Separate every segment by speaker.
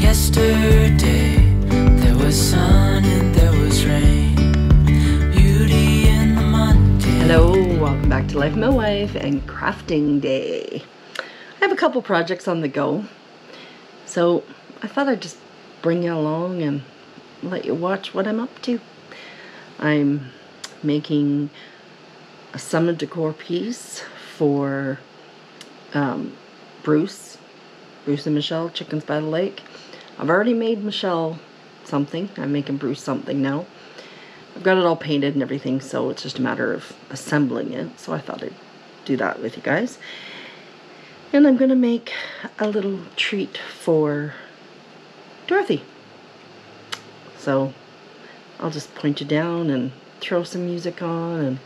Speaker 1: Yesterday there was sun and there was rain.
Speaker 2: Hello, welcome back to Life My Wife and Crafting Day. I have a couple projects on the go, so I thought I'd just bring you along and let you watch what I'm up to. I'm making a summer decor piece for um, Bruce, Bruce and Michelle, Chickens by the Lake. I've already made Michelle something. I'm making Bruce something now. I've got it all painted and everything, so it's just a matter of assembling it. So I thought I'd do that with you guys. And I'm going to make a little treat for Dorothy. So I'll just point you down and throw some music on and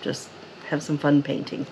Speaker 2: just have some fun painting.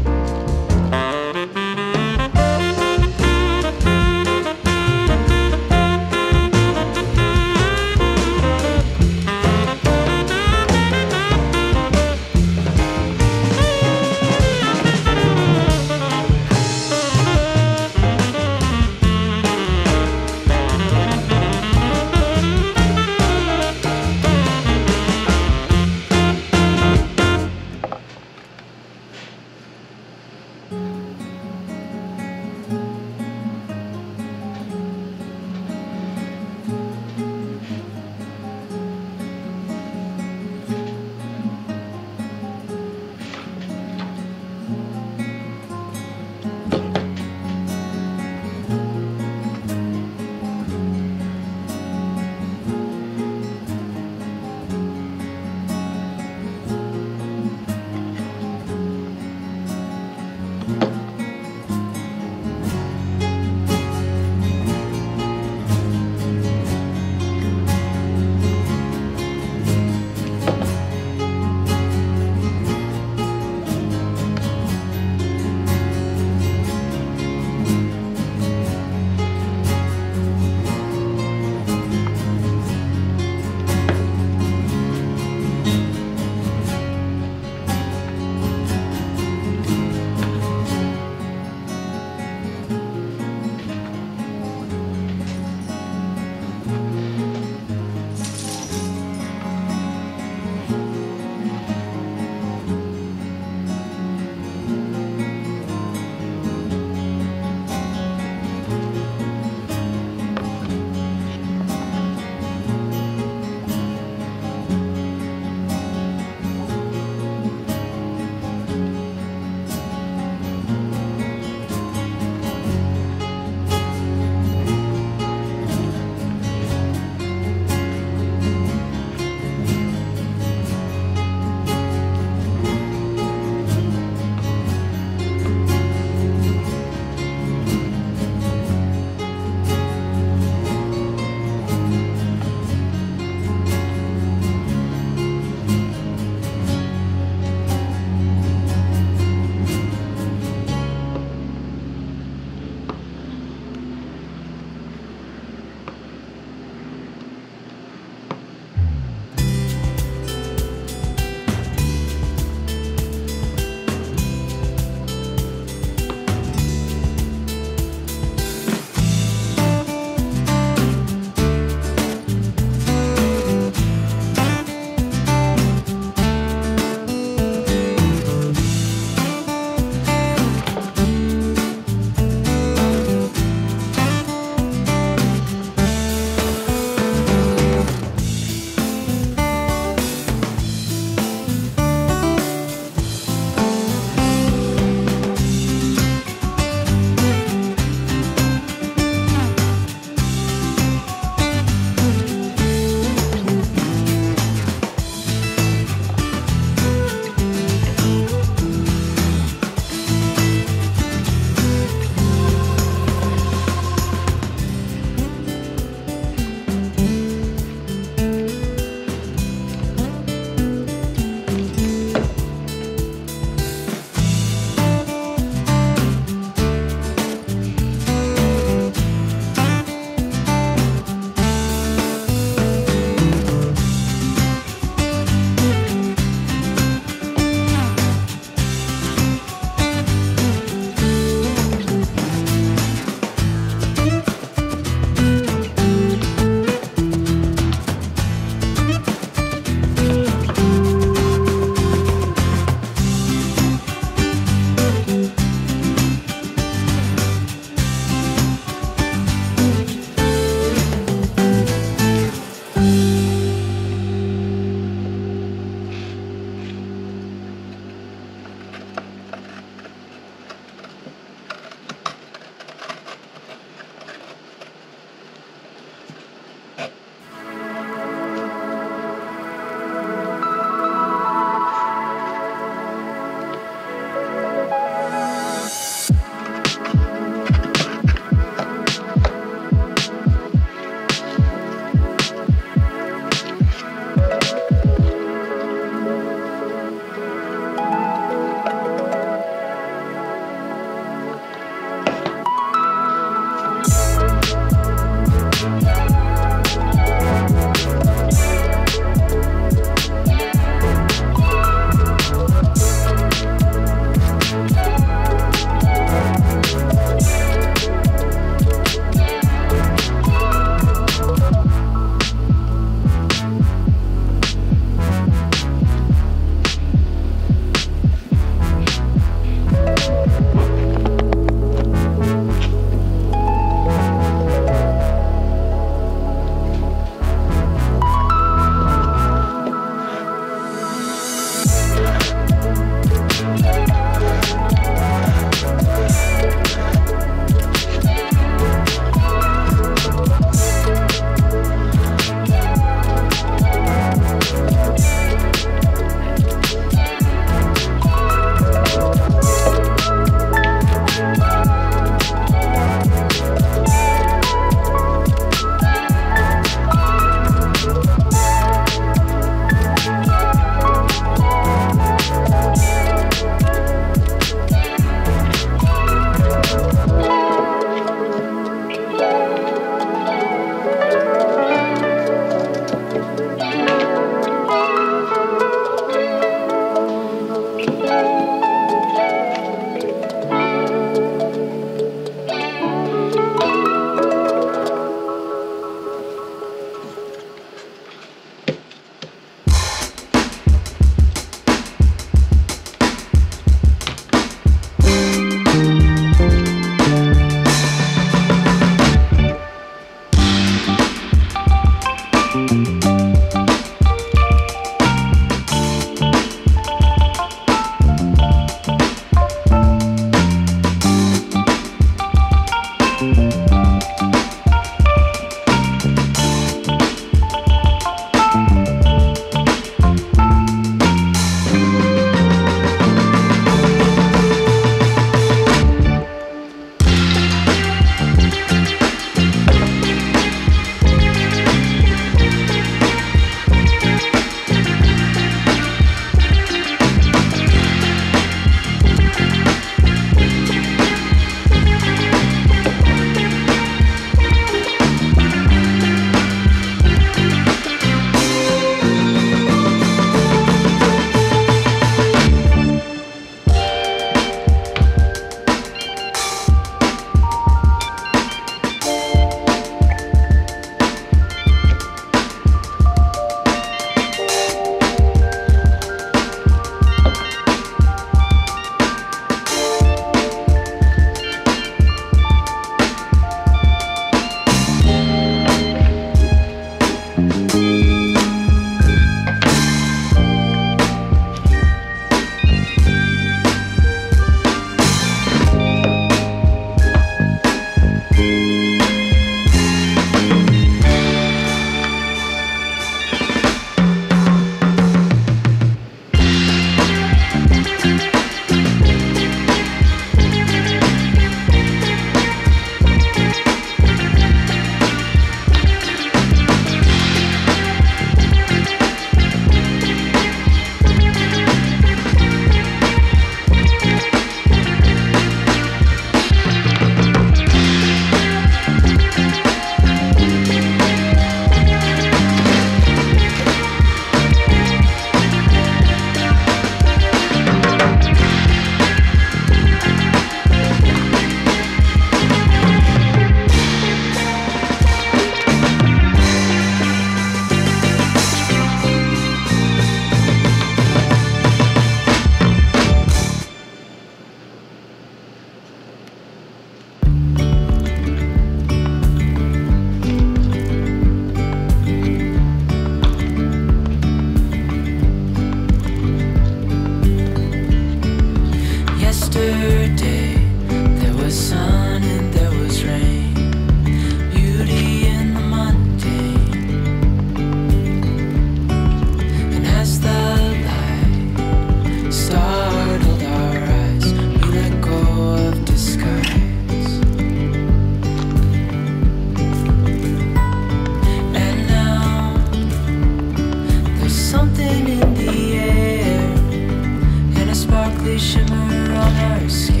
Speaker 1: Shimmer on her skin,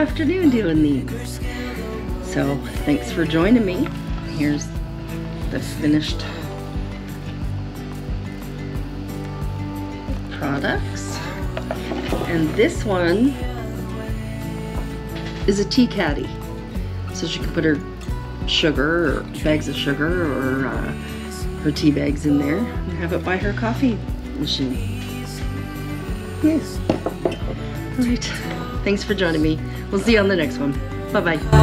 Speaker 2: afternoon doing these. So thanks for joining me. Here's the finished products. And this one is a tea caddy. So she can put her sugar or bags of sugar or uh, her tea bags in there and have it by her coffee machine. Yes. All right. Thanks for joining me. We'll see you on the next one. Bye bye